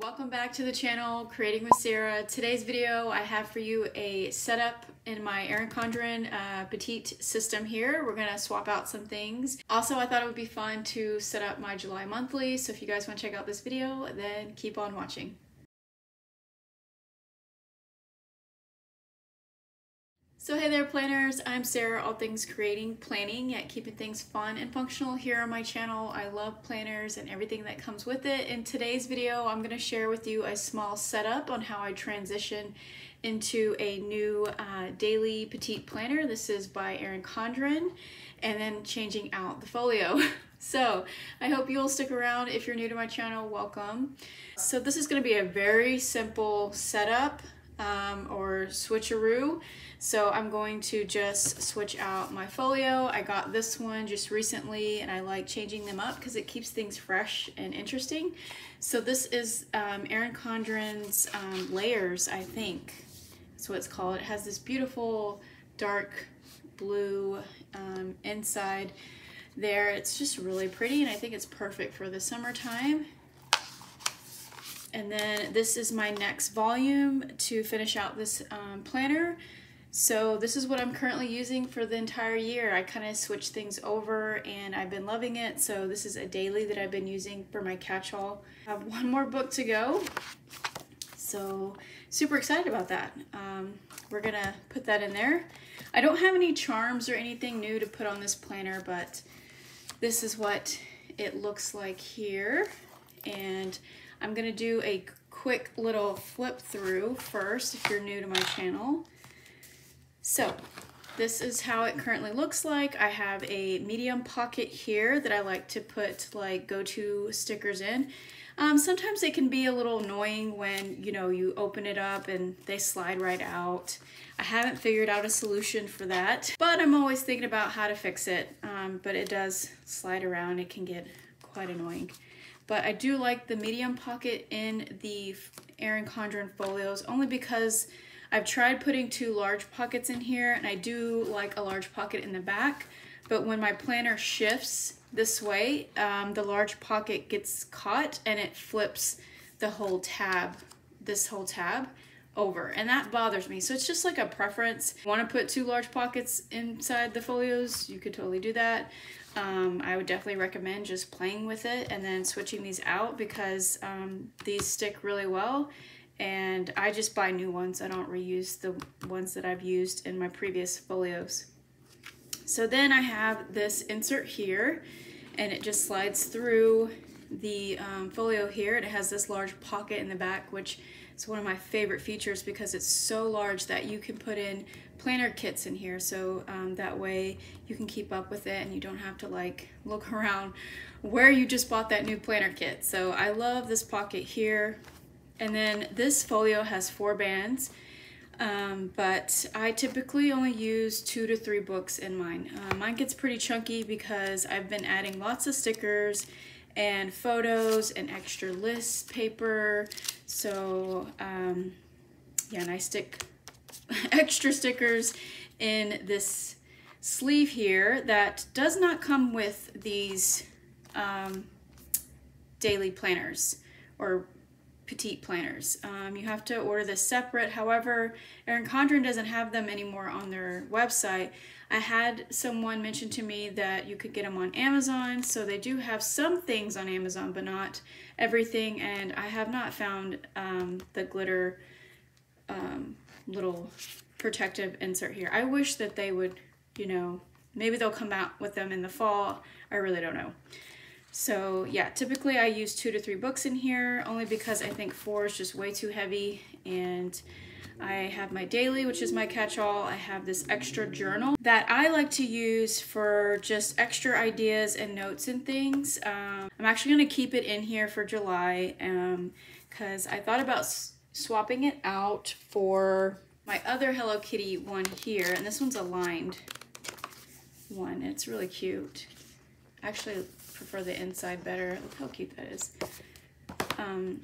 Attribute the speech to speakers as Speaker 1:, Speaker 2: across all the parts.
Speaker 1: welcome back to the channel Creating with Sarah. Today's video I have for you a setup in my Erin Condren uh, Petite system here. We're gonna swap out some things. Also I thought it would be fun to set up my July monthly so if you guys want to check out this video then keep on watching. So hey there planners, I'm Sarah, all things creating, planning, yet keeping things fun and functional here on my channel. I love planners and everything that comes with it. In today's video, I'm gonna share with you a small setup on how I transition into a new uh, daily petite planner. This is by Erin Condren, and then changing out the folio. so I hope you'll stick around. If you're new to my channel, welcome. So this is gonna be a very simple setup um, or switcheroo. So I'm going to just switch out my folio. I got this one just recently and I like changing them up because it keeps things fresh and interesting. So this is um, Erin Condren's um, Layers, I think. That's what it's called. It has this beautiful dark blue um, inside there. It's just really pretty and I think it's perfect for the summertime. And then this is my next volume to finish out this um, planner. So this is what I'm currently using for the entire year. I kind of switched things over and I've been loving it. So this is a daily that I've been using for my catch-all. I have one more book to go. So super excited about that. Um, we're gonna put that in there. I don't have any charms or anything new to put on this planner, but this is what it looks like here. And I'm gonna do a quick little flip through first if you're new to my channel. So this is how it currently looks like. I have a medium pocket here that I like to put like go-to stickers in. Um, sometimes it can be a little annoying when, you know, you open it up and they slide right out. I haven't figured out a solution for that, but I'm always thinking about how to fix it. Um, but it does slide around. It can get quite annoying. But I do like the medium pocket in the Erin Condren folios only because I've tried putting two large pockets in here and I do like a large pocket in the back. But when my planner shifts this way, um, the large pocket gets caught and it flips the whole tab, this whole tab over and that bothers me so it's just like a preference want to put two large pockets inside the folios you could totally do that um, I would definitely recommend just playing with it and then switching these out because um, these stick really well and I just buy new ones. I don't reuse the ones that I've used in my previous folios. So then I have this insert here and it just slides through the um, folio here. It has this large pocket in the back which is one of my favorite features because it's so large that you can put in planner kits in here so um, that way you can keep up with it and you don't have to like look around where you just bought that new planner kit. So I love this pocket here. And then this folio has four bands, um, but I typically only use two to three books in mine. Uh, mine gets pretty chunky because I've been adding lots of stickers and photos and extra list paper. So um, yeah, and I stick extra stickers in this sleeve here that does not come with these um, daily planners or petite planners. Um, you have to order this separate. However, Erin Condren doesn't have them anymore on their website. I had someone mention to me that you could get them on Amazon, so they do have some things on Amazon, but not everything, and I have not found um, the glitter um, little protective insert here. I wish that they would, you know, maybe they'll come out with them in the fall. I really don't know. So yeah, typically I use two to three books in here only because I think four is just way too heavy and I have my daily, which is my catch-all. I have this extra journal that I like to use for just extra ideas and notes and things. Um, I'm actually going to keep it in here for July because um, I thought about swapping it out for my other Hello Kitty one here. And this one's a lined one. It's really cute. I actually, prefer the inside better. Look how cute that is. Um,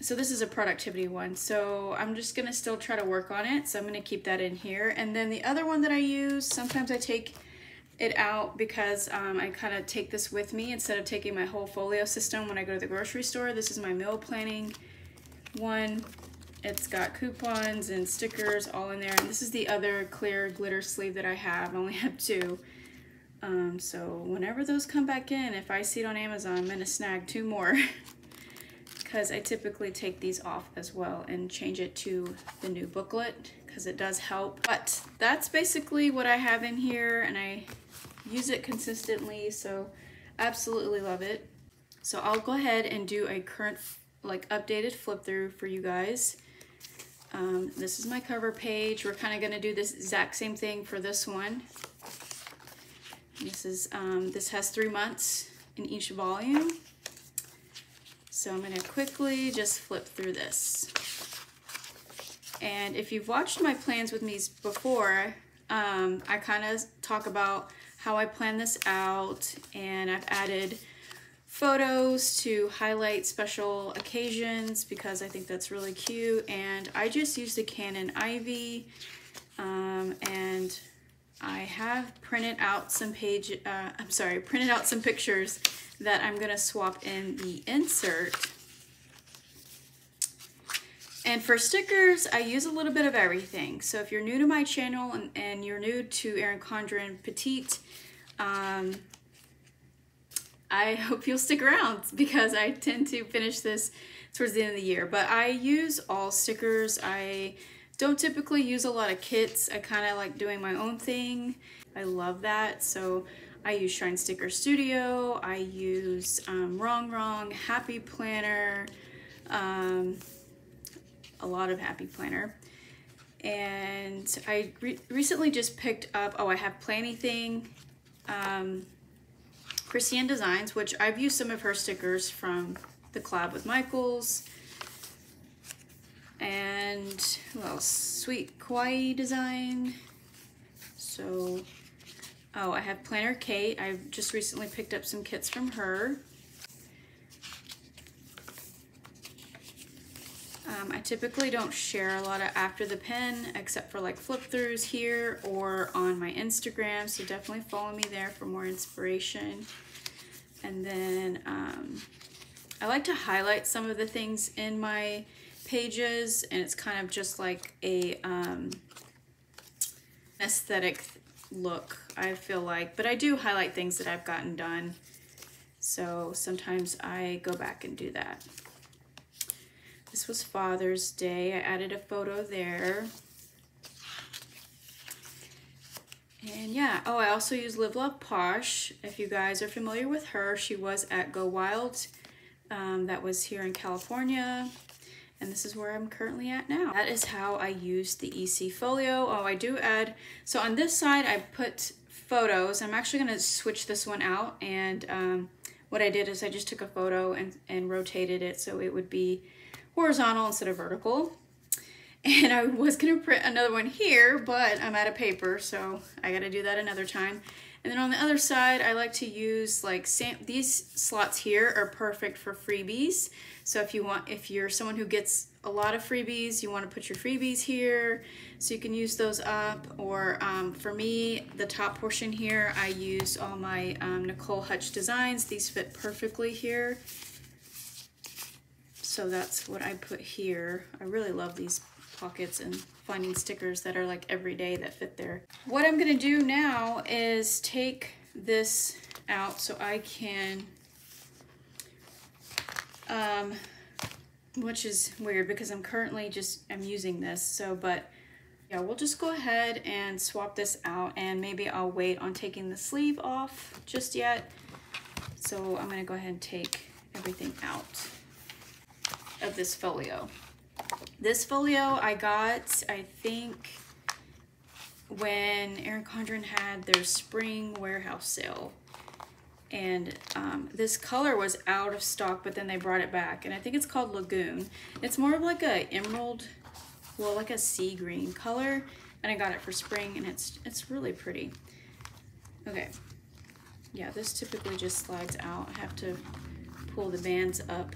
Speaker 1: so this is a productivity one. So I'm just gonna still try to work on it. So I'm gonna keep that in here. And then the other one that I use, sometimes I take it out because um, I kind of take this with me instead of taking my whole folio system when I go to the grocery store. This is my meal planning one, it's got coupons and stickers all in there. And this is the other clear glitter sleeve that I have. I only have two. Um, so whenever those come back in, if I see it on Amazon, I'm gonna snag two more because I typically take these off as well and change it to the new booklet because it does help. But that's basically what I have in here and I use it consistently, so absolutely love it. So I'll go ahead and do a current, like updated flip through for you guys. Um, this is my cover page. We're kind of going to do this exact same thing for this one. This is um, this has three months in each volume. So I'm to quickly just flip through this. And if you've watched my plans with me before, um, I kind of talk about how I plan this out and I've added photos to highlight special occasions because I think that's really cute and I just used a Canon Ivy um, and I have printed out some page, uh, I'm sorry, printed out some pictures that I'm gonna swap in the insert and for stickers, I use a little bit of everything. So if you're new to my channel and, and you're new to Erin Condren Petite, um, I hope you'll stick around because I tend to finish this towards the end of the year. But I use all stickers. I don't typically use a lot of kits. I kind of like doing my own thing. I love that. So I use Shine Sticker Studio. I use um, Rongrong, Happy Planner, um, a lot of Happy Planner. And I re recently just picked up, oh, I have Planything, um, Christiane Designs, which I've used some of her stickers from the collab with Michaels. And, well, Sweet Kawaii Design. So, oh, I have Planner Kate. I've just recently picked up some kits from her. Um, I typically don't share a lot of after the pen except for like flip throughs here or on my Instagram. So definitely follow me there for more inspiration. And then um, I like to highlight some of the things in my pages and it's kind of just like a um, aesthetic look I feel like but I do highlight things that I've gotten done so sometimes I go back and do that this was Father's Day. I added a photo there. And yeah, oh, I also use Live Love Posh. If you guys are familiar with her, she was at Go Wild. Um, that was here in California. And this is where I'm currently at now. That is how I use the EC Folio. Oh, I do add, so on this side, I put photos. I'm actually gonna switch this one out. And um, what I did is I just took a photo and, and rotated it so it would be horizontal instead of vertical. And I was gonna print another one here, but I'm out of paper, so I gotta do that another time. And then on the other side, I like to use like these slots here are perfect for freebies. So if you want, if you're someone who gets a lot of freebies, you want to put your freebies here, so you can use those up. Or um, for me, the top portion here, I use all my um, Nicole Hutch designs. These fit perfectly here. So that's what I put here. I really love these pockets and finding stickers that are like everyday that fit there. What I'm gonna do now is take this out so I can, um, which is weird because I'm currently just, I'm using this. So, but yeah, we'll just go ahead and swap this out and maybe I'll wait on taking the sleeve off just yet. So I'm gonna go ahead and take everything out of this folio. This folio I got, I think, when Erin Condren had their spring warehouse sale. And um, this color was out of stock, but then they brought it back. And I think it's called Lagoon. It's more of like a emerald, well, like a sea green color. And I got it for spring, and it's, it's really pretty. Okay. Yeah, this typically just slides out. I have to pull the bands up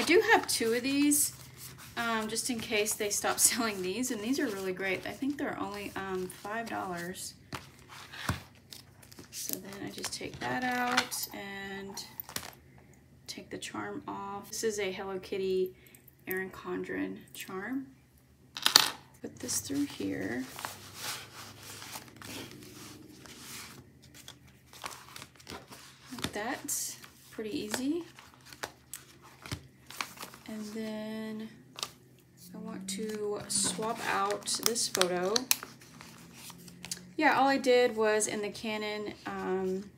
Speaker 1: I do have two of these um, just in case they stop selling these and these are really great. I think they're only um, $5. So then I just take that out and take the charm off. This is a Hello Kitty Erin Condren charm. Put this through here. Like that, pretty easy. And then I want to swap out this photo. Yeah, all I did was in the Canon, um,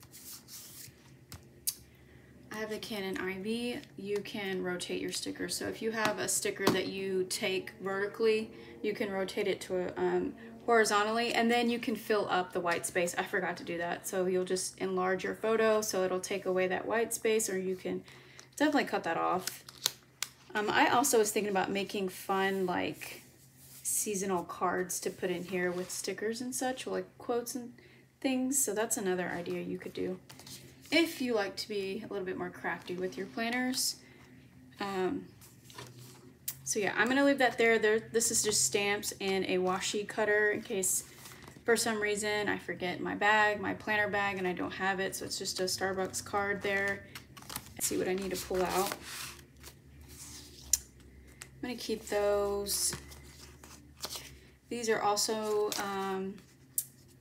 Speaker 1: I have the Canon Ivy, you can rotate your sticker. So if you have a sticker that you take vertically, you can rotate it to um, horizontally and then you can fill up the white space. I forgot to do that. So you'll just enlarge your photo so it'll take away that white space or you can definitely cut that off. Um, I also was thinking about making fun like seasonal cards to put in here with stickers and such, like quotes and things. So that's another idea you could do if you like to be a little bit more crafty with your planners. Um, so yeah, I'm gonna leave that there. There, This is just stamps and a washi cutter in case for some reason I forget my bag, my planner bag, and I don't have it. So it's just a Starbucks card there. Let's see what I need to pull out. I'm gonna keep those. These are also um,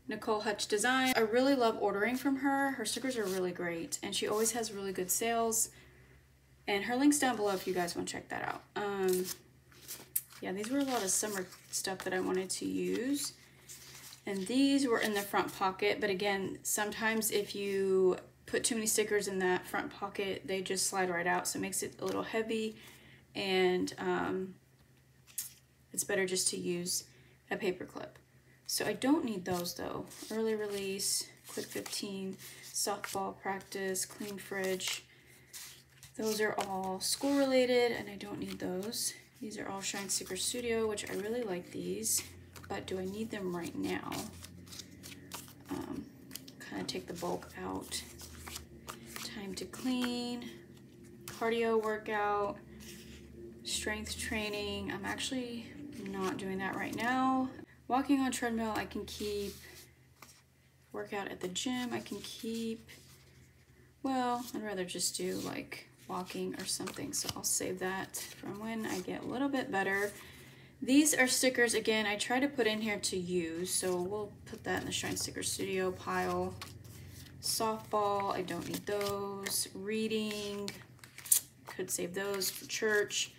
Speaker 1: Nicole Hutch Design. I really love ordering from her. Her stickers are really great and she always has really good sales. And her link's down below if you guys want to check that out. Um, yeah, these were a lot of summer stuff that I wanted to use. And these were in the front pocket, but again, sometimes if you put too many stickers in that front pocket, they just slide right out, so it makes it a little heavy and um, it's better just to use a paper clip. So I don't need those though. Early release, quick 15, softball practice, clean fridge. Those are all school related and I don't need those. These are all Shine Sticker Studio, which I really like these, but do I need them right now? Um, kind of take the bulk out. Time to clean, cardio workout, strength training. I'm actually not doing that right now. Walking on treadmill, I can keep. Workout at the gym, I can keep. Well, I'd rather just do like walking or something, so I'll save that from when I get a little bit better. These are stickers, again, I try to put in here to use, so we'll put that in the Shine Sticker Studio pile. Softball, I don't need those. Reading, could save those for church.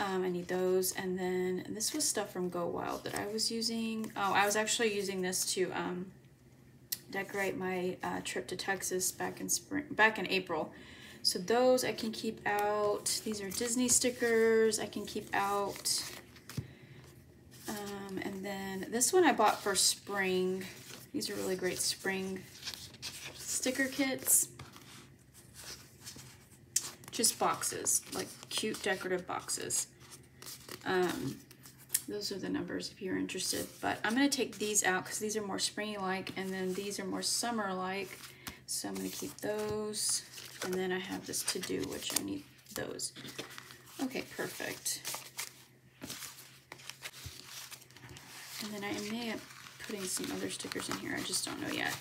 Speaker 1: Um, I need those. And then this was stuff from Go Wild that I was using. Oh, I was actually using this to um, decorate my uh, trip to Texas back in spring, back in April. So those I can keep out. These are Disney stickers I can keep out. Um, and then this one I bought for spring. These are really great spring sticker kits just boxes, like cute decorative boxes. Um, those are the numbers if you're interested. But I'm going to take these out because these are more springy-like, and then these are more summer-like. So I'm to keep those. And then I have this to-do, which I need those. Okay, perfect. And then I may have putting some other stickers in here. I just don't know yet.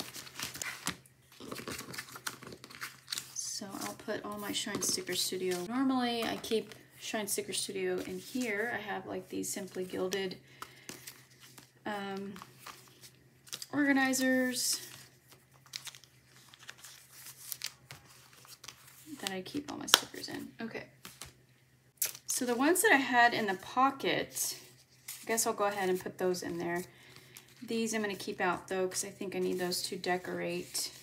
Speaker 1: Put all my Shine Sticker Studio. Normally I keep Shine Sticker Studio in here. I have like these Simply Gilded um, organizers that I keep all my stickers in. Okay. So the ones that I had in the pocket, I guess I'll go ahead and put those in there. These I'm going to keep out though because I think I need those to decorate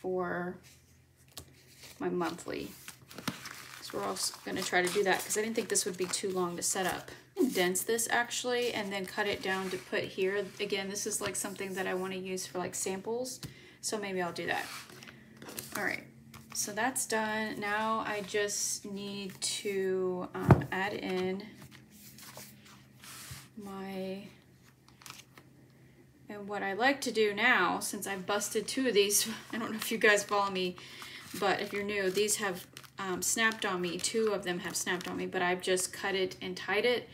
Speaker 1: for my monthly. So we're also gonna try to do that because I didn't think this would be too long to set up. Condense this actually and then cut it down to put here. Again, this is like something that I wanna use for like samples. So maybe I'll do that. All right, so that's done. Now I just need to um, add in my and what I like to do now, since I've busted two of these, I don't know if you guys follow me but if you're new, these have um, snapped on me. Two of them have snapped on me, but I've just cut it and tied it.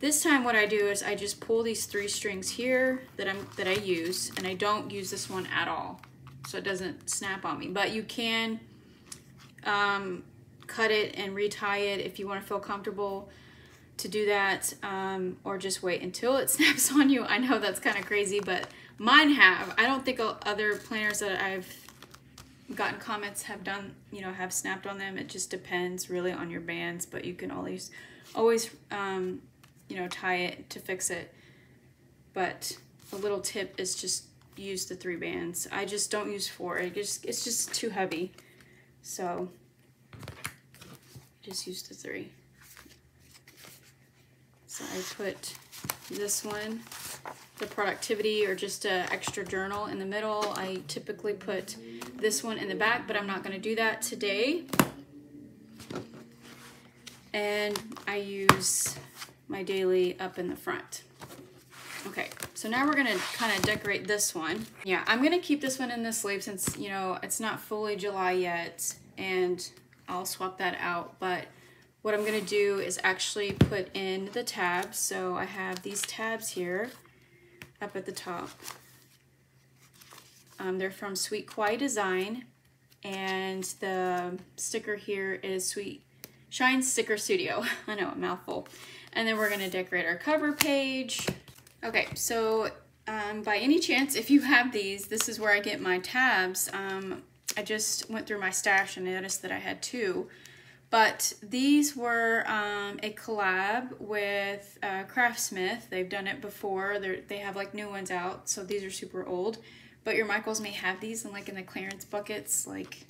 Speaker 1: This time what I do is I just pull these three strings here that, I'm, that I use, and I don't use this one at all, so it doesn't snap on me. But you can um, cut it and retie it if you want to feel comfortable to do that um, or just wait until it snaps on you. I know that's kind of crazy, but mine have. I don't think other planners that I've gotten comments have done, you know, have snapped on them. It just depends really on your bands, but you can always, always, um, you know, tie it to fix it. But a little tip is just use the three bands. I just don't use four. It just, it's just too heavy. So just use the three. So I put this one, the productivity or just a extra journal in the middle. I typically put this one in the back, but I'm not gonna do that today. And I use my daily up in the front. Okay, so now we're gonna kind of decorate this one. Yeah, I'm gonna keep this one in the sleeve since, you know, it's not fully July yet and I'll swap that out, but what I'm gonna do is actually put in the tabs. So I have these tabs here up at the top. Um, they're from Sweet Kawaii Design and the sticker here is Sweet Shine Sticker Studio. I know, a mouthful. And then we're gonna decorate our cover page. Okay, so um, by any chance, if you have these, this is where I get my tabs. Um, I just went through my stash and noticed that I had two. But these were um, a collab with uh, Craftsmith. They've done it before. They're, they have like new ones out, so these are super old. But your Michaels may have these in like in the clearance buckets. Like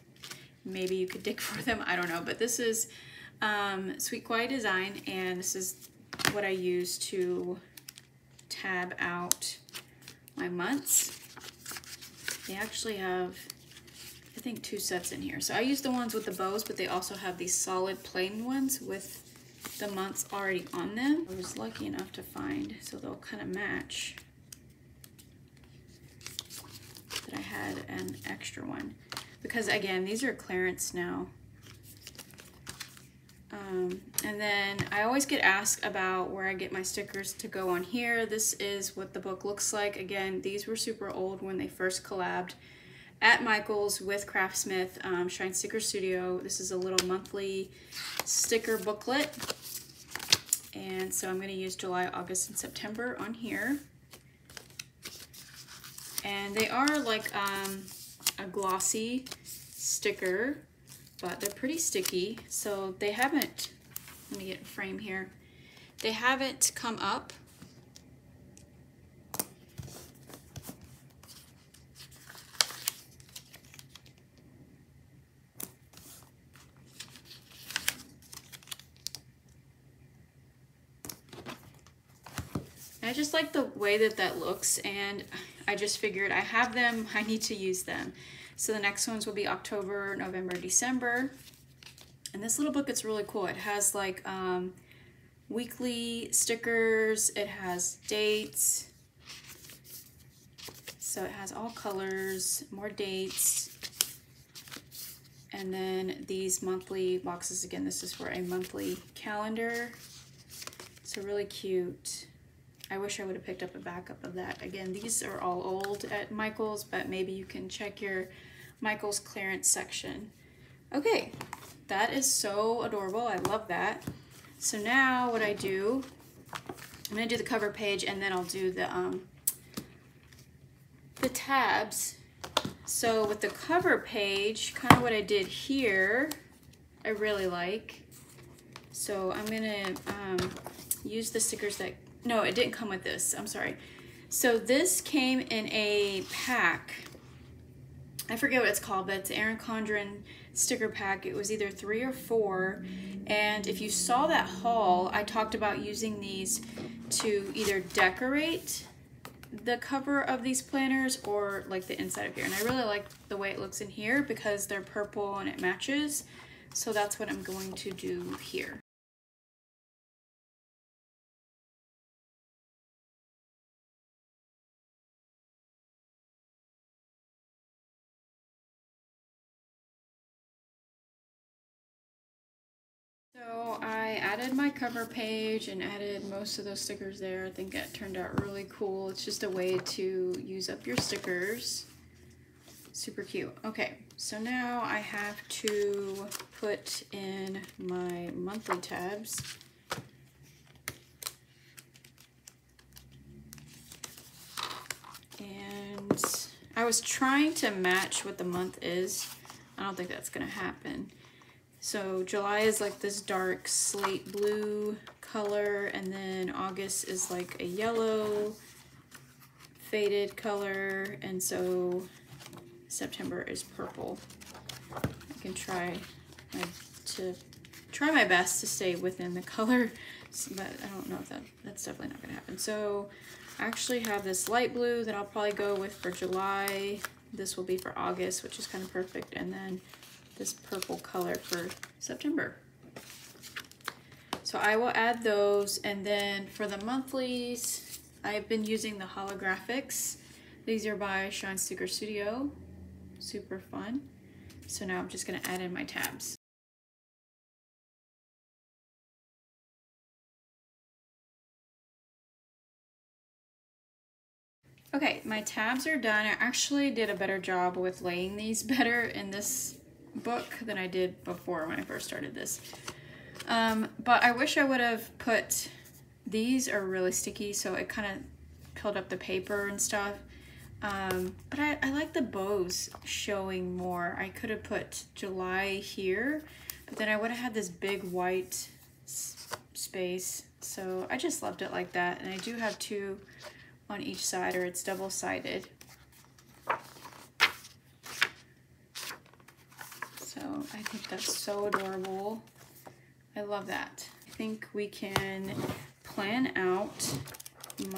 Speaker 1: maybe you could dig for them. I don't know. But this is um, Sweet Kawaii Design, and this is what I use to tab out my months. They actually have I think two sets in here. So I use the ones with the bows, but they also have these solid plain ones with the months already on them. I was lucky enough to find, so they'll kind of match, that I had an extra one. Because again, these are clearance now. Um, and then I always get asked about where I get my stickers to go on here. This is what the book looks like. Again, these were super old when they first collabed at Michael's with Craftsmith um, Shine Sticker Studio. This is a little monthly sticker booklet. And so I'm going to use July, August, and September on here. And they are like um, a glossy sticker, but they're pretty sticky. So they haven't, let me get a frame here. They haven't come up I just like the way that that looks and I just figured I have them, I need to use them. So the next ones will be October, November, December. And this little book, it's really cool. It has like um, weekly stickers, it has dates. So it has all colors, more dates. And then these monthly boxes, again, this is for a monthly calendar. So really cute. I wish I would have picked up a backup of that. Again, these are all old at Michael's, but maybe you can check your Michael's clearance section. Okay, that is so adorable. I love that. So now what I do, I'm gonna do the cover page and then I'll do the, um, the tabs. So with the cover page, kind of what I did here, I really like. So I'm gonna um, use the stickers that no, it didn't come with this. I'm sorry. So this came in a pack. I forget what it's called, but it's Erin Condren sticker pack. It was either three or four. And if you saw that haul, I talked about using these to either decorate the cover of these planners or like the inside of here. And I really like the way it looks in here because they're purple and it matches. So that's what I'm going to do here. I added my cover page and added most of those stickers there. I think that turned out really cool. It's just a way to use up your stickers. Super cute. Okay, so now I have to put in my monthly tabs. And I was trying to match what the month is. I don't think that's gonna happen. So July is like this dark slate blue color and then August is like a yellow faded color and so September is purple. I can try my, to try my best to stay within the color but I don't know if that that's definitely not gonna happen. So I actually have this light blue that I'll probably go with for July. This will be for August, which is kind of perfect. And then this purple color for September. So I will add those. And then for the monthlies, I've been using the holographics. These are by Shine Sticker Studio. Super fun. So now I'm just gonna add in my tabs. Okay, my tabs are done. I actually did a better job with laying these better in this book than I did before when I first started this. Um, but I wish I would have put, these are really sticky, so it kind of peeled up the paper and stuff. Um, but I, I like the bows showing more. I could have put July here, but then I would have had this big white space. So I just loved it like that. And I do have two on each side or it's double-sided. So I think that's so adorable. I love that. I think we can plan out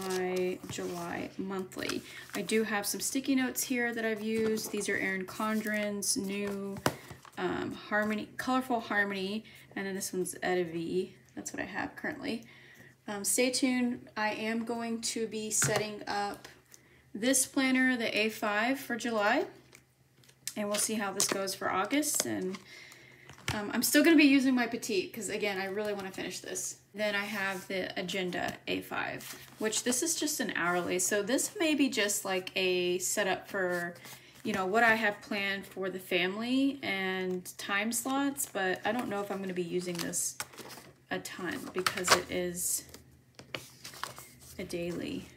Speaker 1: my July monthly. I do have some sticky notes here that I've used. These are Erin Condren's new um, Harmony, Colorful Harmony, and then this one's Edivi. That's what I have currently. Um, stay tuned. I am going to be setting up this planner, the A5 for July, and we'll see how this goes for August. And um, I'm still going to be using my Petite because, again, I really want to finish this. Then I have the Agenda A5, which this is just an hourly. So this may be just like a setup for, you know, what I have planned for the family and time slots, but I don't know if I'm going to be using this a ton because it is a daily.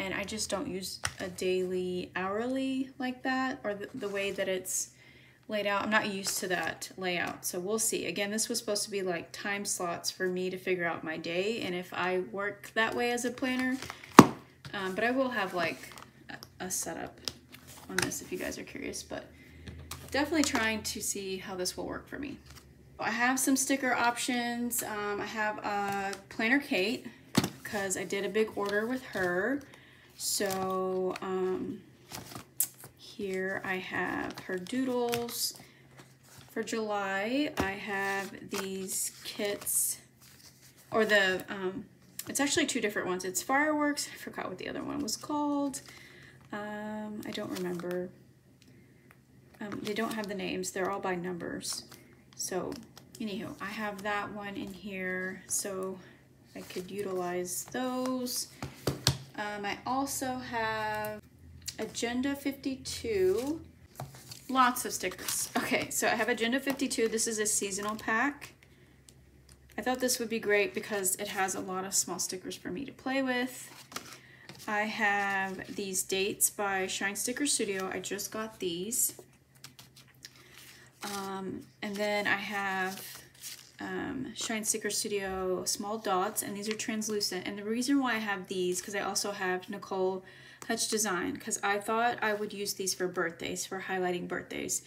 Speaker 1: And I just don't use a daily hourly like that or the, the way that it's laid out. I'm not used to that layout, so we'll see. Again, this was supposed to be like time slots for me to figure out my day and if I work that way as a planner. Um, but I will have like a, setup on this if you guys are curious, but definitely trying to see how this will work for me. I have some sticker options. Um, I have a Planner Kate because I did a big order with her. So um, here I have her doodles. For July, I have these kits, or the, um, it's actually two different ones. It's fireworks. I forgot what the other one was called. Um, I don't remember. Um, they don't have the names. They're all by numbers. So, anywho, I have that one in here. So I could utilize those. Um, I also have Agenda 52. Lots of stickers. Okay, so I have Agenda 52. This is a seasonal pack. I thought this would be great because it has a lot of small stickers for me to play with. I have these dates by Shine Sticker Studio. I just got these. Um, and then I have um, Shine Sticker Studio small dots and these are translucent. And the reason why I have these because I also have Nicole Hutch Design because I thought I would use these for birthdays for highlighting birthdays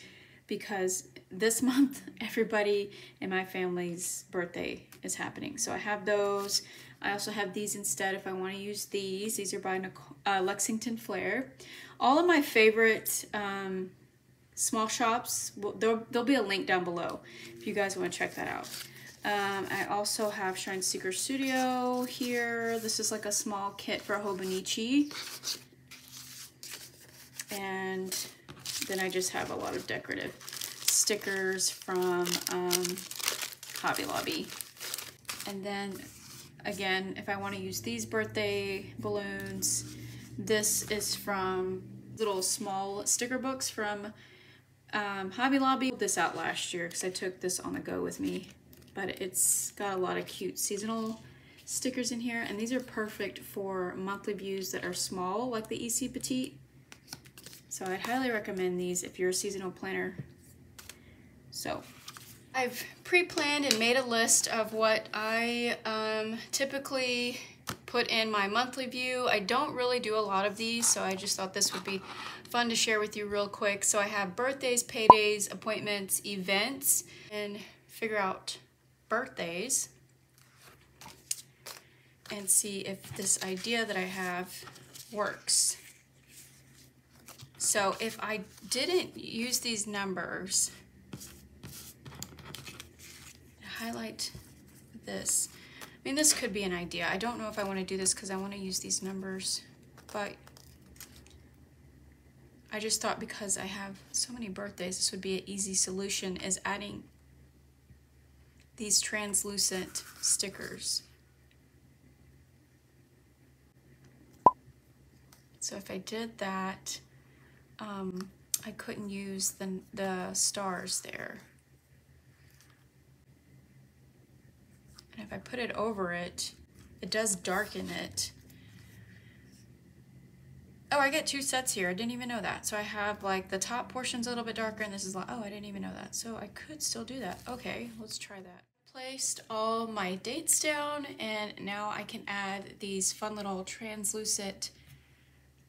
Speaker 1: because this month everybody in my family's birthday is happening. So I have those. I also have these instead if I want to use these. These are by Nicole, uh, Lexington Flair. All of my favorite um, small shops. Well, there'll, there'll be a link down below if you guys want to check that out. Um, I also have Shine Sticker Studio here. This is like a small kit for Hobonichi. And then I just have a lot of decorative stickers from um, Hobby Lobby. And then again, if I want to use these birthday balloons, this is from little small sticker books from um, Hobby Lobby. This out last year because I took this on the go with me. But it's got a lot of cute seasonal stickers in here. And these are perfect for monthly views that are small, like the EC Petite. So I'd highly recommend these if you're a seasonal planner. So I've pre-planned and made a list of what I um, typically put in my monthly view. I don't really do a lot of these, so I just thought this would be fun to share with you real quick. So I have birthdays, paydays, appointments, events, and figure out birthdays and see if this idea that I have works. So if I didn't use these numbers, highlight this. I mean, this could be an idea. I don't know if I want to do this because I want to use these numbers, but I just thought because I have so many birthdays, this would be an easy solution is adding these translucent stickers. So if I did that, um, I couldn't use the, the stars there. And if I put it over it, it does darken it. Oh, I get two sets here. I didn't even know that. So I have like the top portion's a little bit darker and this is like, oh, I didn't even know that. So I could still do that. Okay, let's try that. Placed all my dates down and now I can add these fun little translucent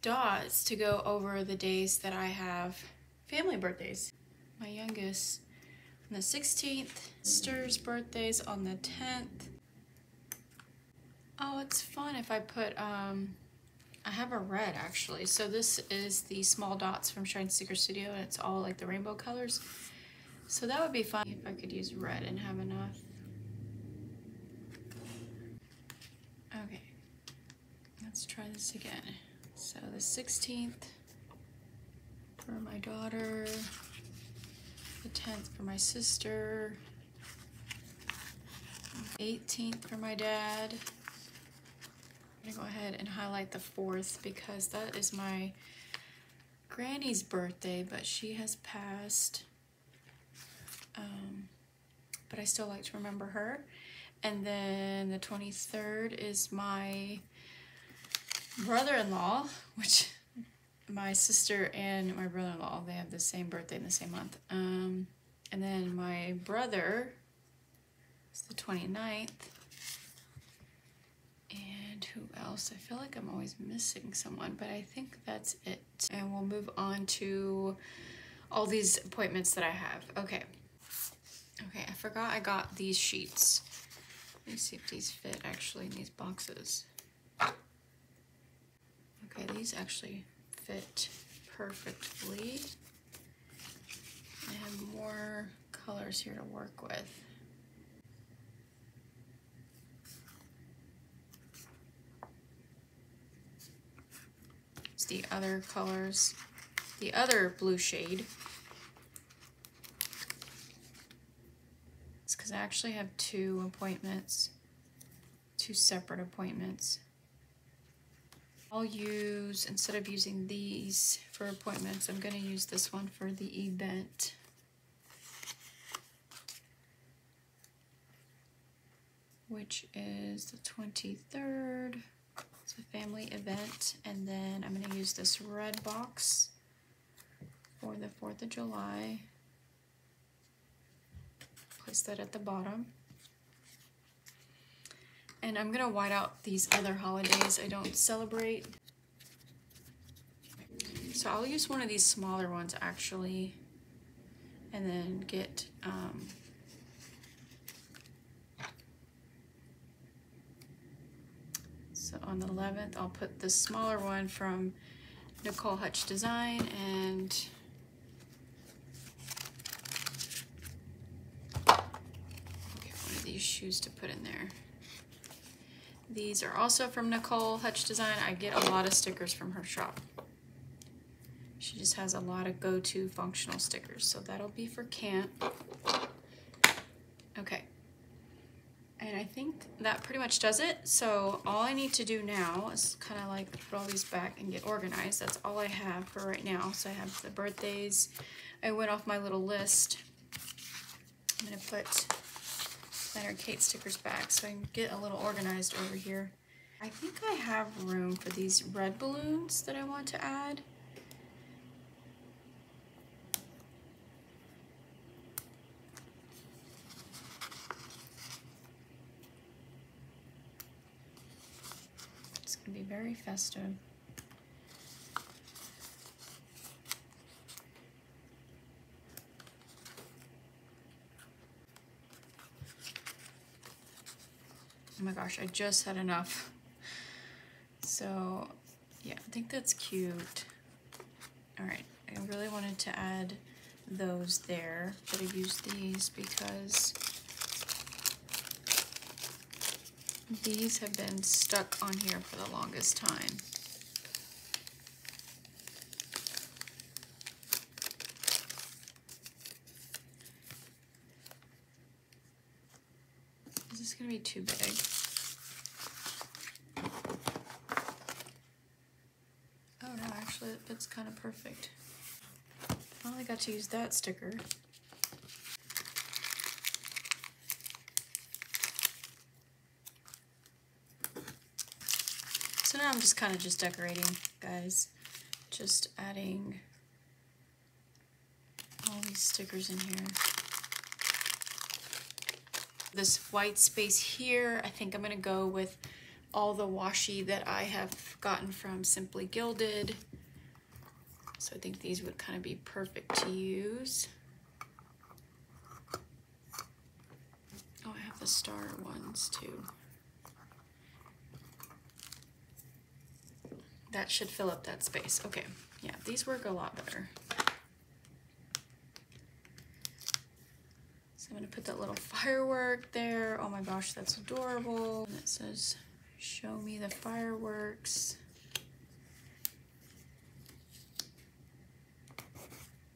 Speaker 1: dots to go over the days that I have family birthdays. My youngest on the 16th, sister's birthdays on the 10th. Oh, it's fun if I put, um, I have a red actually. So this is the small dots from Shine Sticker Studio and it's all like the rainbow colors. So that would be fun if I could use red and have enough. Okay, let's try this again. So the 16th for my daughter, the 10th for my sister, 18th for my dad, I'm gonna go ahead and highlight the fourth because that is my granny's birthday, but she has passed. Um, but I still like to remember her. And then the 23rd is my brother-in-law, which my sister and my brother-in-law, they have the same birthday in the same month. Um, and then my brother is the 29th who else? I feel like I'm always missing someone, but I think that's it. And we'll move on to all these appointments that I have. Okay. Okay, I forgot I got these sheets. Let me see if these fit actually in these boxes. Okay, these actually fit perfectly. I have more colors here to work with. The other colors, the other blue shade. It's because I actually have two appointments, two separate appointments. I'll use, instead of using these for appointments, I'm going to use this one for the event. Which is the 23rd. A family event. And then I'm going to use this red box for the 4th of July. Place that at the bottom. And I'm going to white out these other holidays I don't celebrate. So I'll use one of these smaller ones actually and then get um, on the 11th, I'll put the smaller one from Nicole Hutch Design and get one of these shoes to put in there. These are also from Nicole Hutch Design. I get a lot of stickers from her shop. She just has a lot of go-to functional stickers. So that'll be for camp. Okay. And I think that pretty much does it. So all I need to do now is kind of like put all these back and get organized. That's all I have for right now. So I have the birthdays. I went off my little list. I'm gonna put Planner Kate stickers back so I can get a little organized over here. I think I have room for these red balloons that I want to add. Be very festive. Oh my gosh, I just had enough. So yeah, I think that's cute. All right, I really wanted to add those there, but I used these because these have been stuck on here for the longest time. Is this going to be too big? Oh no, actually it fits kind of perfect. Finally got to use that sticker. So now I'm just kind of just decorating, guys. Just adding all these stickers in here. This white space here, I think I'm gonna go with all the washi that I have gotten from Simply Gilded. So I think these would kind of be perfect to use. Oh, I have the star ones too. That should fill up that space. Okay, yeah, these work a lot better. So I'm gonna put that little firework there. Oh my gosh, that's adorable. And it says, show me the fireworks.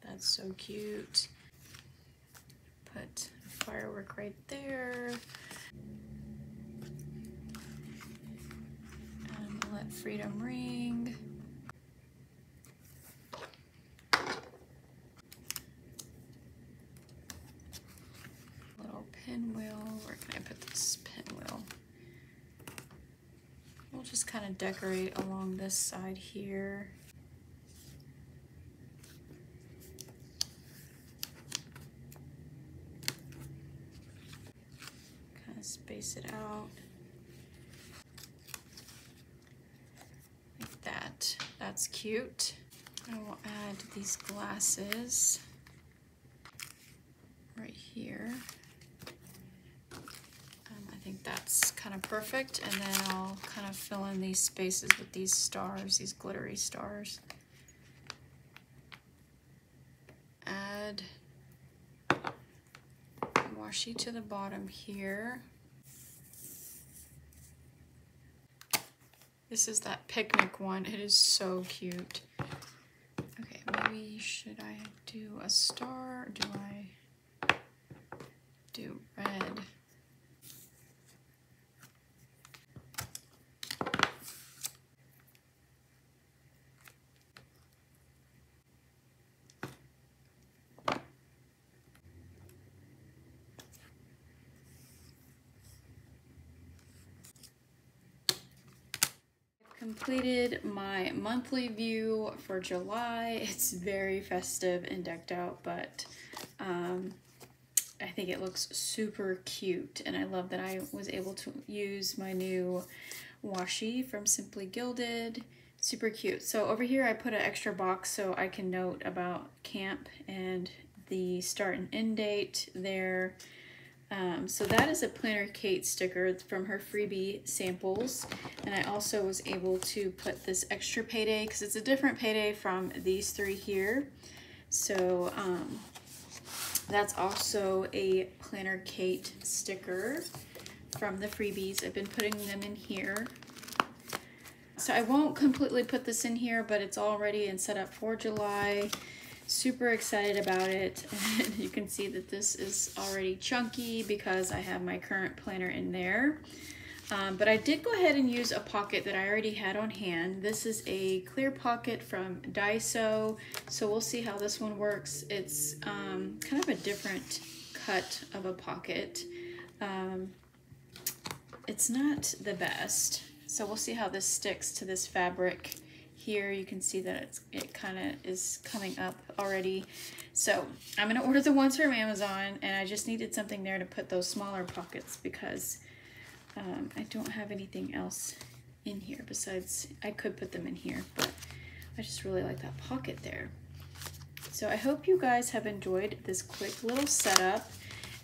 Speaker 1: That's so cute. Put a firework right there. Freedom ring. Little pinwheel. Where can I put this pinwheel? We'll just kind of decorate along this side here. Kind of space it out. That's cute. I will add these glasses right here. Um, I think that's kind of perfect. And then I'll kind of fill in these spaces with these stars, these glittery stars. Add washi to the bottom here. This is that picnic one. It is so cute. Should I do a star? or do I do red? Completed my monthly view for July. It's very festive and decked out, but um, I think it looks super cute. And I love that I was able to use my new washi from Simply Gilded. Super cute. So over here I put an extra box so I can note about camp and the start and end date there um, so that is a Planner Kate sticker from her freebie samples. And I also was able to put this extra payday because it's a different payday from these three here. So um, that's also a Planner Kate sticker from the freebies. I've been putting them in here. So I won't completely put this in here, but it's all ready and set up for July. Super excited about it. And you can see that this is already chunky because I have my current planner in there. Um, but I did go ahead and use a pocket that I already had on hand. This is a clear pocket from Daiso. So we'll see how this one works. It's um, kind of a different cut of a pocket. Um, it's not the best. So we'll see how this sticks to this fabric here. You can see that it's, it kind of is coming up already. So I'm gonna order the ones from Amazon and I just needed something there to put those smaller pockets because um, I don't have anything else in here besides, I could put them in here, but I just really like that pocket there. So I hope you guys have enjoyed this quick little setup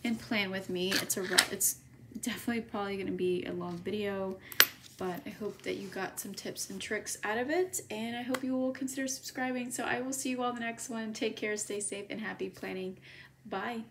Speaker 1: and plan with me. It's a it's definitely probably going to be a long video, but I hope that you got some tips and tricks out of it, and I hope you will consider subscribing. So I will see you all in the next one. Take care, stay safe, and happy planning. Bye.